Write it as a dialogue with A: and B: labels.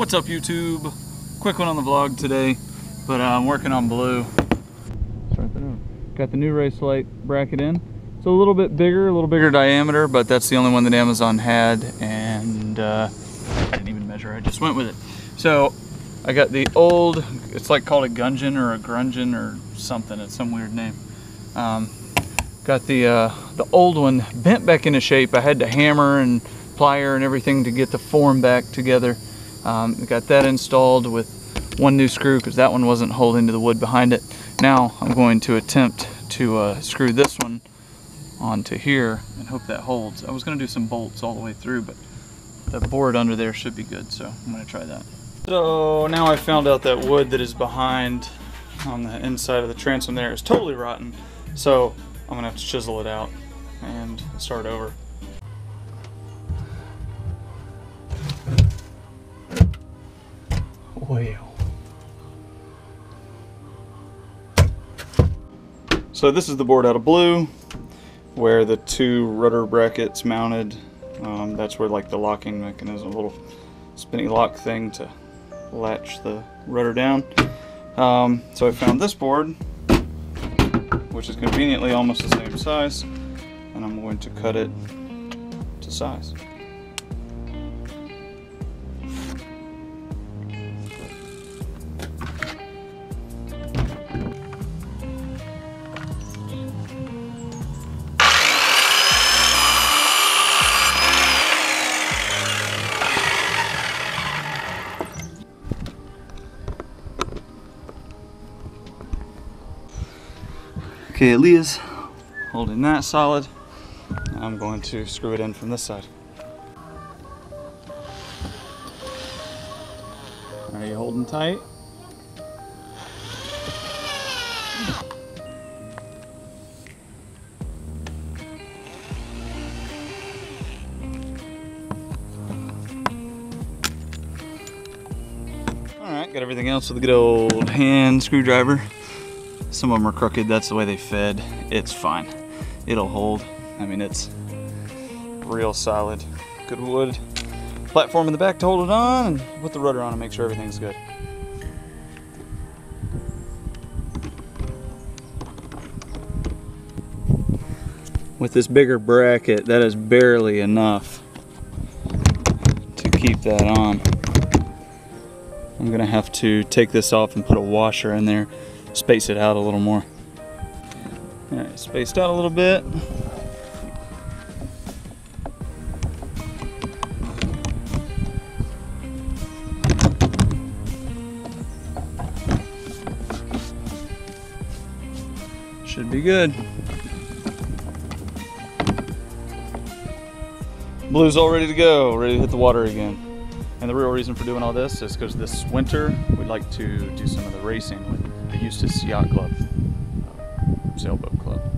A: What's up YouTube? Quick one on the vlog today, but uh, I'm working on blue. Start. Got the new race light bracket in. It's a little bit bigger, a little bigger diameter, but that's the only one that Amazon had, and uh, I didn't even measure, I just went with it. So I got the old, it's like called a Gudgeon or a Grungeon or something, it's some weird name. Um, got the, uh, the old one bent back into shape. I had to hammer and plier and everything to get the form back together. Um, got that installed with one new screw because that one wasn't holding to the wood behind it. Now I'm going to attempt to uh, screw this one onto here and hope that holds. I was going to do some bolts all the way through, but the board under there should be good, so I'm going to try that. So now I found out that wood that is behind on the inside of the transom there is totally rotten. So I'm going to have to chisel it out and start over. So this is the board out of blue where the two rudder brackets mounted. Um, that's where like the locking mechanism, a little spinny lock thing to latch the rudder down. Um, so I found this board, which is conveniently almost the same size, and I'm going to cut it to size. Okay, Aaliyah's holding that solid. I'm going to screw it in from this side. Are you holding tight? Alright, got everything else with a good old hand screwdriver. Some of them are crooked, that's the way they fed. It's fine. It'll hold. I mean, it's real solid. Good wood. Platform in the back to hold it on, and put the rudder on and make sure everything's good. With this bigger bracket, that is barely enough to keep that on. I'm gonna have to take this off and put a washer in there space it out a little more. All right, spaced out a little bit. Should be good. Blue's all ready to go, ready to hit the water again. And the real reason for doing all this is because this winter we'd like to do some of the racing with the Eustis Yacht Club, uh, sailboat club.